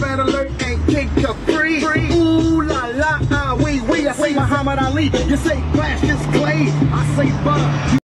Red alert and Kid Capri. Free. Ooh la la, ah, we we. I say Muhammad Ali. You say Cassius Clay. I say Butter.